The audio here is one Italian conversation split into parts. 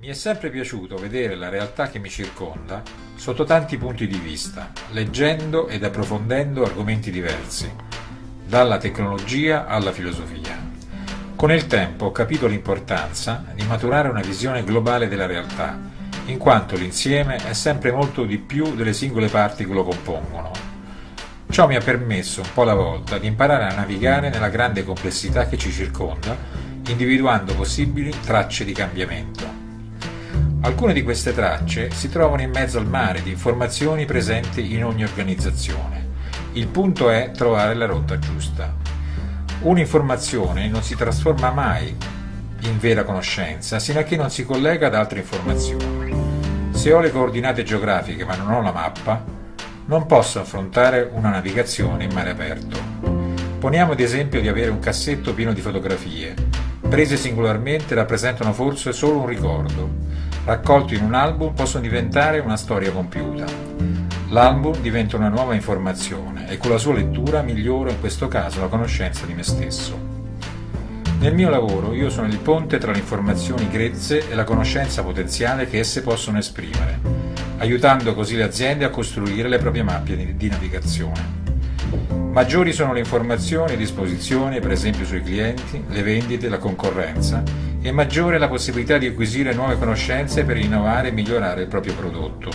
Mi è sempre piaciuto vedere la realtà che mi circonda sotto tanti punti di vista, leggendo ed approfondendo argomenti diversi, dalla tecnologia alla filosofia. Con il tempo ho capito l'importanza di maturare una visione globale della realtà, in quanto l'insieme è sempre molto di più delle singole parti che lo compongono. Ciò mi ha permesso un po' alla volta di imparare a navigare nella grande complessità che ci circonda, individuando possibili tracce di cambiamento. Alcune di queste tracce si trovano in mezzo al mare di informazioni presenti in ogni organizzazione. Il punto è trovare la rotta giusta. Un'informazione non si trasforma mai in vera conoscenza sino a che non si collega ad altre informazioni. Se ho le coordinate geografiche ma non ho la mappa, non posso affrontare una navigazione in mare aperto. Poniamo ad esempio di avere un cassetto pieno di fotografie. Prese singolarmente rappresentano forse solo un ricordo, raccolti in un album possono diventare una storia compiuta. L'album diventa una nuova informazione e con la sua lettura miglioro in questo caso la conoscenza di me stesso. Nel mio lavoro io sono il ponte tra le informazioni grezze e la conoscenza potenziale che esse possono esprimere, aiutando così le aziende a costruire le proprie mappe di navigazione. Maggiori sono le informazioni a disposizione, per esempio sui clienti, le vendite, la concorrenza, e maggiore la possibilità di acquisire nuove conoscenze per innovare e migliorare il proprio prodotto.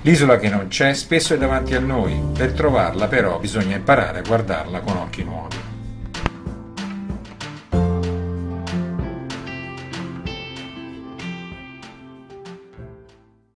L'isola che non c'è spesso è davanti a noi, per trovarla però bisogna imparare a guardarla con occhi nuovi.